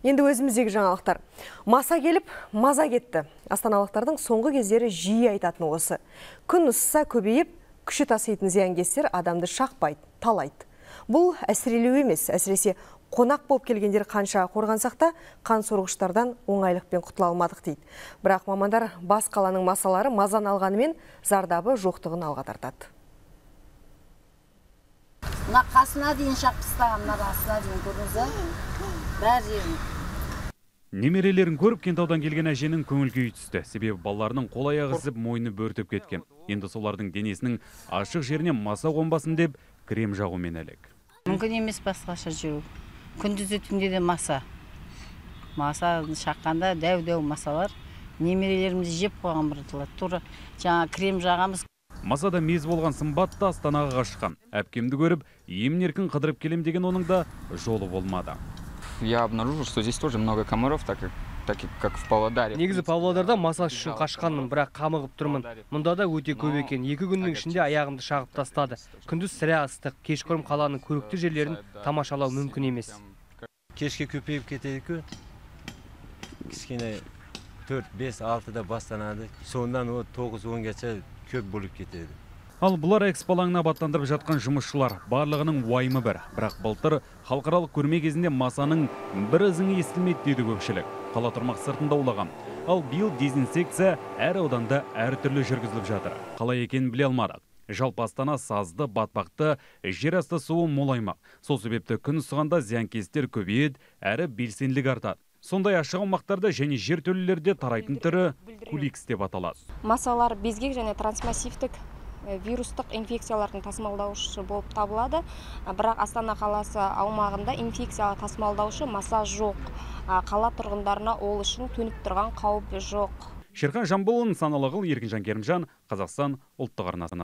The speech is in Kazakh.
Енді өзіміздегі жаңалықтар. Маса келіп, маза кетті. Астаналықтардың соңғы кездері жиі айтатыны осы. Күн ысыса көбейіп, күші таситын зиянкестер адамды шақпайды, талайды. Бұл әсірелеу емес, әсіресе қонақ болып келгендер қанша қорғансақ та қан сорғыштардан оңайлықпен құтыла алмадық дейді. Бірақ мамандар бас қаланың масалары мазан алғанымен зардабы жоқтығын алға тартады. Мына қасына дейін шақып тастаған мына астына дейін көрдіңіз ба бәр жерін немерелерін көріп кентаудан келген әженің көңіл күйі түсті себебі балаларының қол аяғы ісіп мойны бөртіп кеткен енді солардың денесінің ашық жеріне маса қонбасын деп крем жағумен әлек мүмкін емес басқаша жүру күндіз түнде де маса маса шаққанда дәу дәу масалар немерелерімді жеп қойған бірталай тура жаңа крем жағамыз масада мез болған сымбатты астанаға қашқан. Әпкемді көріп емін еркін қыдырып келем деген оның да жолы болмады. Я обнаружил, что здесь тоже много комаров, так как, так как в Павлодаре. негізі павлодарда массаж үшін қашқанмын бірақ қамығып тұрмын. Мұнда да өте көп екен. Екі күннің ішінде аяғымды шағып тастады. Күндіз сірә ыстық. Кешқұрым қаланың көрікті жерлерін тамашалау мүмкін емес. Кешке көпейіп кетеді кішкене төрт бес алтыда бастанады соңынан о тоғыз онгаcha көп болып кетеді ал бұлар экспо алаңына аттандырып жатқан жұмысшылар барлығының уайымы бір бірақ былтыр халықаралық көрме кезінде масаның бір ізіңі естілмейді дейді көпшілік. Қала тұрмақ сыртында улаған. Ал биыл дезинсекция әр ауданда әртүрлі жүргізіліп жатыр. Қалай екенін біле алмадық. Жалпы астана сазды батпақты жер асты суы мол аймақ. Сол себепті күн ысығанда зиянкестер көбейеді әрі белсенділік артады. Сондай ашық аумақтарда және жертөлелерде тарайтын түрі куликс деп аталады. Масалар безгек және трансмассивтік вирустық инфекциялардың тасымалдаушы болып табылады. Бірақ астана қаласы аумағында инфекциялық тасымалдаушы маса жоқ. Қала тұрғындарына ол үшін төніп тұрған қауіп жоқ. Шерхан жамбылұлы нысаналы еркінжан керімжан қазақстан ұлттық арнасы